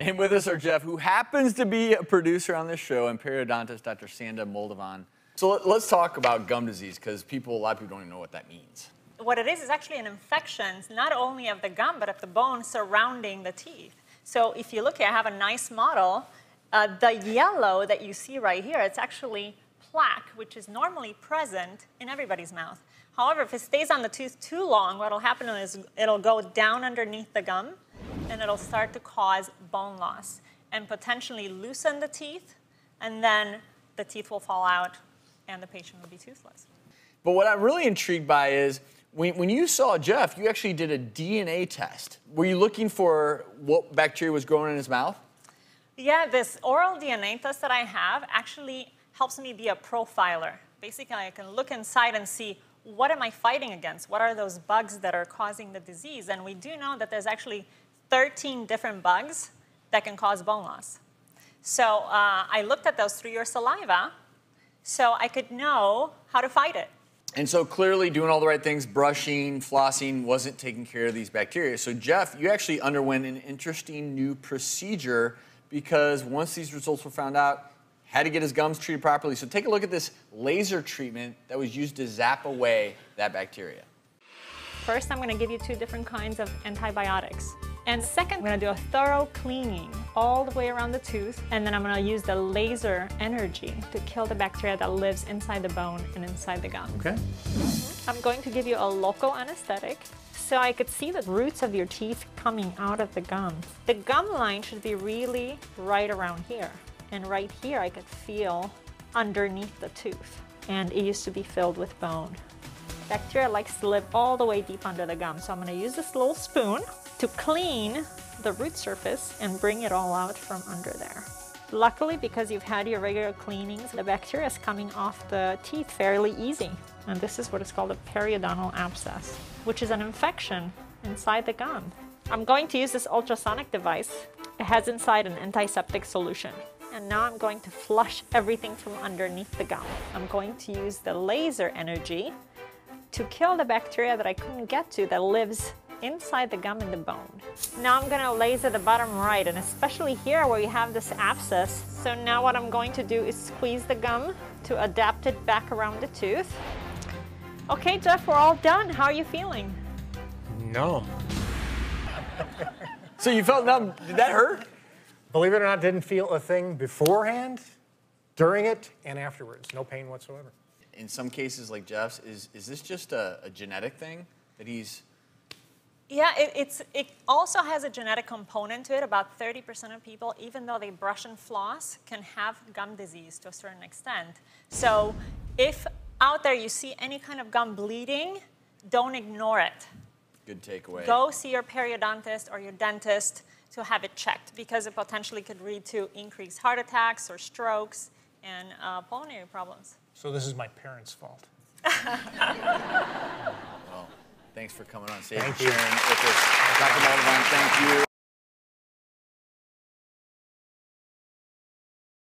And with us are Jeff, who happens to be a producer on this show, and periodontist Dr. Sanda Moldovan. So let- let's talk about gum disease because people, a lot of people don't even know what that means. What it is is actually an infection, not only of the gum, but of the bone surrounding the teeth. So if you look here, I have a nice model. Uh, the yellow that you see right here, it's actually plaque, which is normally present in everybody's mouth. However, if it stays on the tooth too long, what will happen is it'll go down underneath the gum and it'll start to cause bone loss and potentially loosen the teeth, and then the teeth will fall out and the patient will be toothless. But what I'm really intrigued by is when, when you saw Jeff, you actually did a DNA test. Were you looking for what bacteria was growing in his mouth? Yeah, this oral DNA test that I have actually helps me be a profiler. Basically, I can look inside and see what am I fighting against? What are those bugs that are causing the disease? And we do know that there's actually 13 different bugs that can cause bone loss. So uh, I looked at those through your saliva so I could know how to fight it. And so clearly doing all the right things, brushing, flossing, wasn't taking care of these bacteria. So Jeff, you actually underwent an interesting new procedure because once these results were found out, had to get his gums treated properly. So take a look at this laser treatment that was used to zap away that bacteria. First, I'm going to give you two different kinds of antibiotics. And second, I'm going to do a thorough cleaning all the way around the tooth. And then I'm going to use the laser energy to kill the bacteria that lives inside the bone and inside the gum. Okay. I'm going to give you a local anesthetic so I could see the roots of your teeth coming out of the gum. The gum line should be really right around here. And right here, I could feel underneath the tooth. And it used to be filled with bone. Bacteria likes to live all the way deep under the gum. So I'm gonna use this little spoon to clean the root surface and bring it all out from under there. Luckily, because you've had your regular cleanings, the bacteria is coming off the teeth fairly easy. And this is what is called a periodontal abscess, which is an infection inside the gum. I'm going to use this ultrasonic device. It has inside an antiseptic solution. And now I'm going to flush everything from underneath the gum. I'm going to use the laser energy to kill the bacteria that I couldn't get to that lives inside the gum and the bone. Now I'm gonna laser the bottom right and especially here where you have this abscess. So now what I'm going to do is squeeze the gum to adapt it back around the tooth. Okay, Jeff, we're all done. How are you feeling? Numb. So you felt numb. Did that hurt? Believe it or not, didn't feel a thing beforehand, during it, and afterwards. No pain whatsoever. In some cases, like Jeff's, is, is this just a, a genetic thing that he's Yeah, it, it's, it also has a genetic component to it. About 30% of people, even though they brush and floss, can have gum disease to a certain extent. So if out there you see any kind of gum bleeding, don't ignore it. good takeaway? Go see your periodontist or your dentist to have it checked because it potentially could lead to increased heart attacks or strokes and uh, pulmonary problems. So this is my parents' fault. Well, thanks for coming on stage Thank you. sharing with us. Dr. Moldovan, thank you.